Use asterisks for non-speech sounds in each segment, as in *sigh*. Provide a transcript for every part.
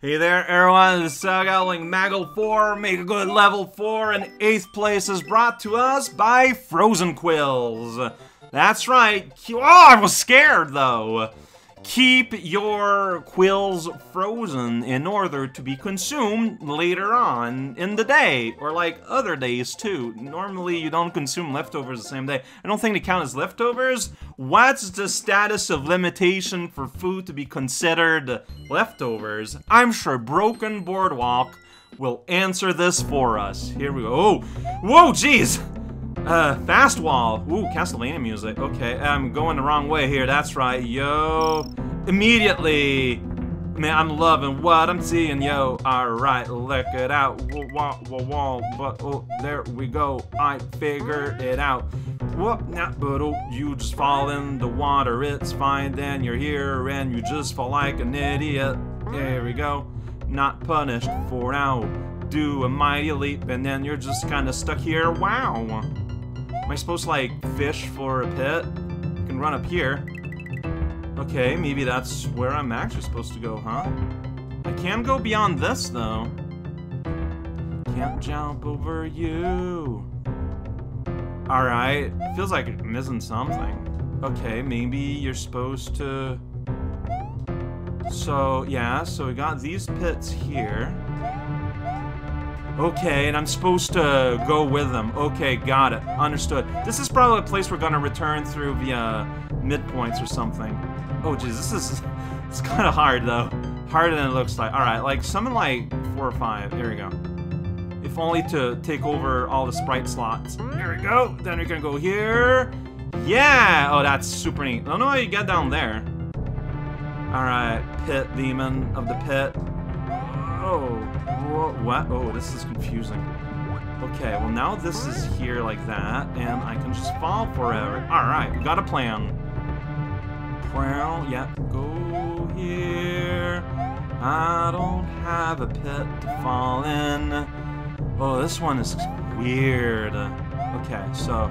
Hey there, everyone. This is Sagaling Maggle 4, make a good level 4, and 8th place is brought to us by FrozenQuills. That's right. Oh, I was scared, though. Keep your quills frozen in order to be consumed later on in the day, or like other days too. Normally you don't consume leftovers the same day. I don't think they count as leftovers. What's the status of limitation for food to be considered leftovers? I'm sure Broken Boardwalk will answer this for us. Here we go. Oh, whoa, jeez! Uh, fast wall. Ooh, Castlevania music. Okay, I'm going the wrong way here. That's right, yo. Immediately. Man, I'm loving what I'm seeing, yo. Alright, look it out. Wall, wall, wall, but oh, there we go. I figured it out. Whoop, nah, but oh, you just fall in the water. It's fine, then you're here, and you just fall like an idiot. There we go. Not punished for now. Do a mighty leap, and then you're just kind of stuck here. Wow. Am I supposed to, like, fish for a pit? I can run up here. Okay, maybe that's where I'm actually supposed to go, huh? I can go beyond this, though. Can't jump over you. Alright, feels like I'm missing something. Okay, maybe you're supposed to... So, yeah, so we got these pits here. Okay, and I'm supposed to go with them. Okay, got it. Understood. This is probably a place we're gonna return through via midpoints or something. Oh, jeez, this is... *laughs* It's kind of hard, though. Harder than it looks like. Alright, like, summon, like, four or five. There we go. If only to take over all the sprite slots. There we go. Then we can go here. Yeah! Oh, that's super neat. I don't know how you get down there. Alright, pit demon of the pit. Oh, what? Oh, this is confusing. Okay, well now this is here like that, and I can just fall forever. Alright, we got a plan. Well, yeah, go here. I don't have a pit to fall in. Oh, this one is weird. Okay, so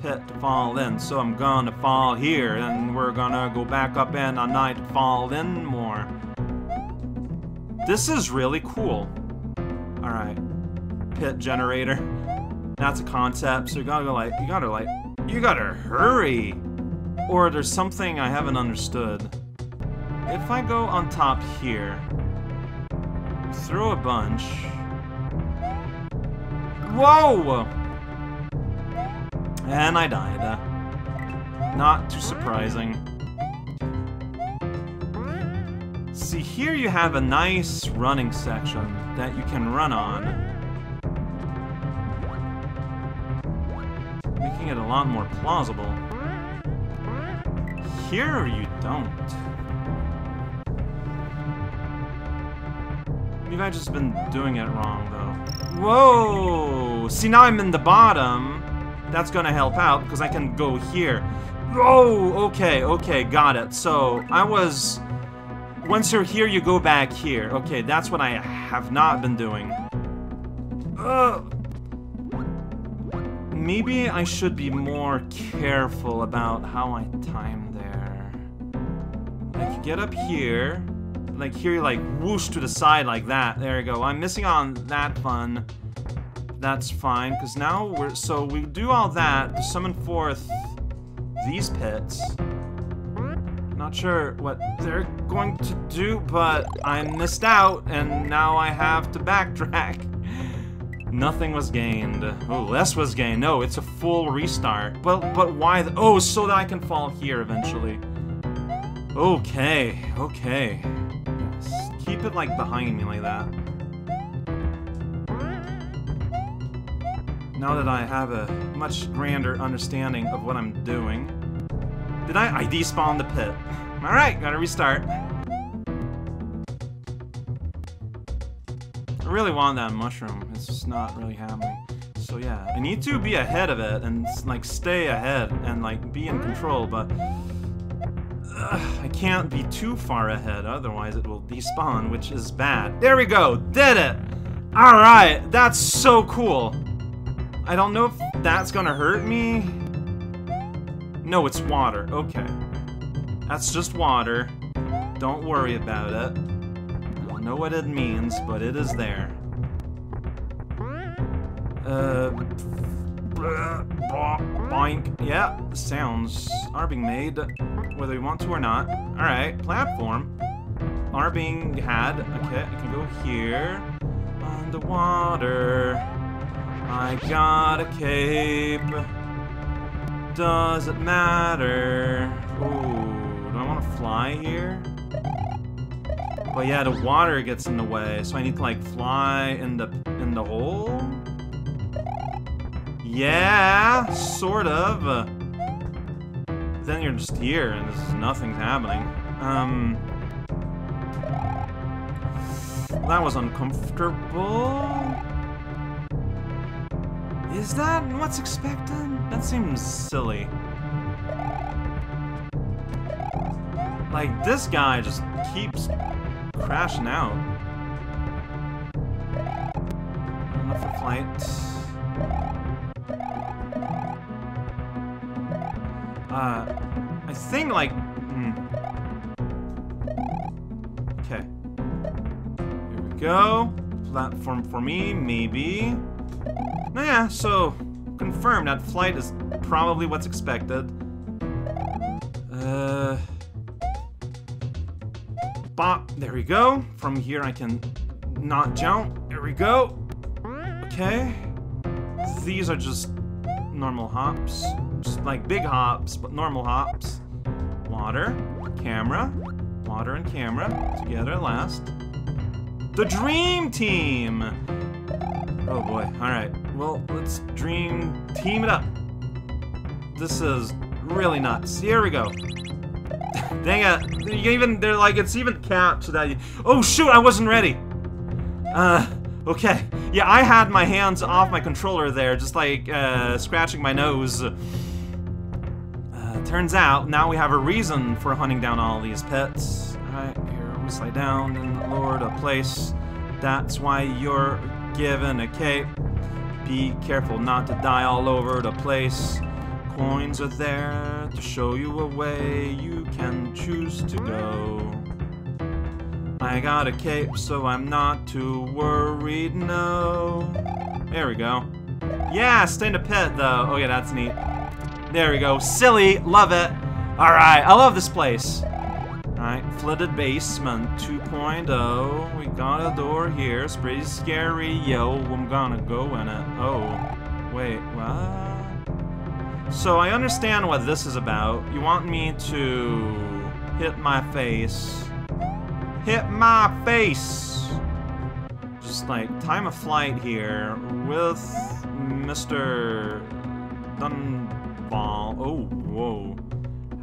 pit to fall in. So I'm gonna fall here, and we're gonna go back up in on night to fall in more. This is really cool. Alright. Pit generator. That's a concept, so you gotta go like, you gotta like, you gotta hurry! Or there's something I haven't understood. If I go on top here, throw a bunch... Whoa! And I died. Not too surprising. See, here you have a nice running section that you can run on. Making it a lot more plausible. Here you don't. Maybe I've just been doing it wrong, though. Whoa! See, now I'm in the bottom. That's gonna help out, because I can go here. Oh, okay, okay, got it. So, I was once you're here, you go back here. Okay, that's what I have not been doing. Uh, maybe I should be more careful about how I time there. Could get up here. Like, here, you, like, whoosh to the side like that. There you go. I'm missing on that fun. That's fine, because now we're... So, we do all that to summon forth these pits. Sure what they're going to do, but I missed out, and now I have to backtrack. *laughs* Nothing was gained. Oh, less was gained. No, it's a full restart. Well, but why? oh, so that I can fall here eventually. Okay, okay. Yes. Keep it, like, behind me like that. Now that I have a much grander understanding of what I'm doing, did I? I despawned the pit. Alright, gotta restart. I really want that mushroom. It's just not really happening. So yeah, I need to be ahead of it and like stay ahead and like be in control, but uh, I can't be too far ahead, otherwise it will despawn, which is bad. There we go, did it! Alright, that's so cool. I don't know if that's gonna hurt me. No, it's water. Okay. That's just water. Don't worry about it. I don't know what it means, but it is there. Uh, boink. Yeah, sounds are being made, whether we want to or not. Alright, platform are being had. Okay, I can go here. Underwater. I got a cape. Does it matter? Ooh, fly here? But yeah, the water gets in the way, so I need to like fly in the in the hole. Yeah, sort of. Then you're just here and there's nothing's happening. Um, that was uncomfortable. Is that what's expected? That seems silly. Like, this guy just keeps crashing out. Enough for flight. Uh, I think, like... Hmm. Okay. Here we go. Platform for me, maybe. Yeah, so confirmed that flight is probably what's expected. Bop, there we go. From here I can not jump. There we go. Okay. These are just normal hops. Just like big hops, but normal hops. Water, camera, water and camera together last. The Dream Team! Oh boy, alright. Well, let's dream team it up. This is really nuts. Here we go. Dang it. You even, they're like, it's even capped that you, oh shoot, I wasn't ready. Uh, okay. Yeah, I had my hands off my controller there, just like, uh, scratching my nose. Uh, turns out, now we have a reason for hunting down all these pets. Alright, here we slide down and lower a place. That's why you're given a cape. Be careful not to die all over the place. Coins are there to show you a way you can choose to go. I got a cape, so I'm not too worried, no. There we go. Yeah, stay in the pit, though. Oh, yeah, that's neat. There we go. Silly. Love it. Alright, I love this place. Alright, flooded basement 2.0. We got a door here. It's pretty scary. Yo, I'm gonna go in it. Oh, wait, what? So I understand what this is about. You want me to hit my face. Hit my face! Just like time of flight here with Mr. Dunball. Oh, whoa.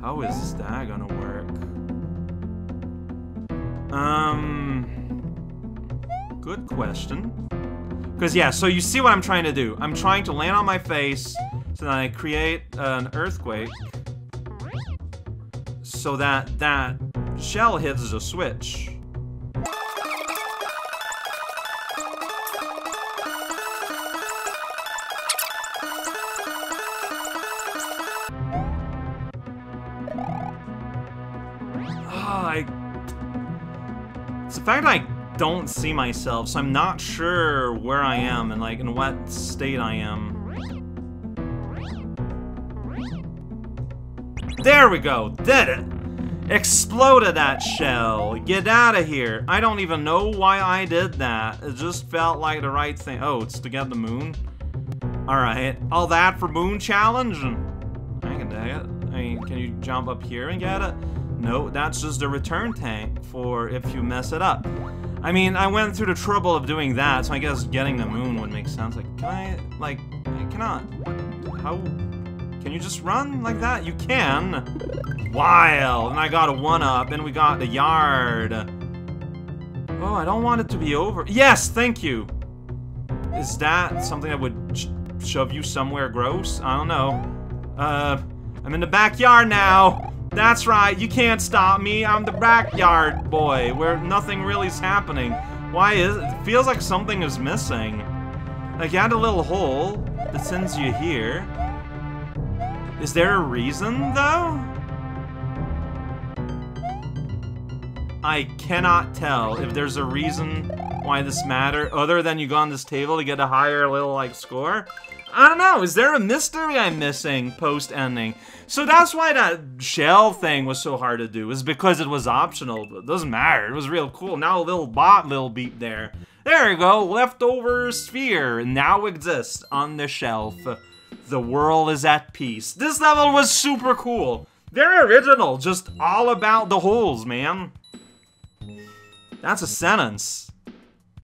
How is that gonna work? Um, good question. Because, yeah, so you see what I'm trying to do. I'm trying to land on my face that I create an earthquake so that that shell hits a switch. Ah, the fact I don't see myself, so I'm not sure where I am and like in what state I am. There we go, did it! Exploded that shell. Get out of here. I don't even know why I did that. It just felt like the right thing. Oh, it's to get the moon? Alright. All that for moon challenge? I can dig it. I mean, can you jump up here and get it? No, that's just a return tank for if you mess it up. I mean, I went through the trouble of doing that, so I guess getting the moon would make sense. Like, can I, like, I cannot. How, can you just run like that? You can. Wild. And I got a one-up, and we got the yard. Oh, I don't want it to be over. Yes, thank you. Is that something that would sh shove you somewhere gross? I don't know. Uh, I'm in the backyard now. That's right, you can't stop me. I'm the backyard boy, where nothing really is happening. Why is it? it feels like something is missing. Like, you had a little hole that sends you here. Is there a reason, though? I cannot tell if there's a reason why this matter other than you go on this table to get a higher little like score. I don't know, is there a mystery I'm missing post-ending? So that's why that shell thing was so hard to do, is because it was optional, but it doesn't matter, it was real cool. Now a little bot little beep there. There you go, leftover sphere now exists on the shelf. The world is at peace. This level was super cool. Very original, just all about the holes, man. That's a sentence.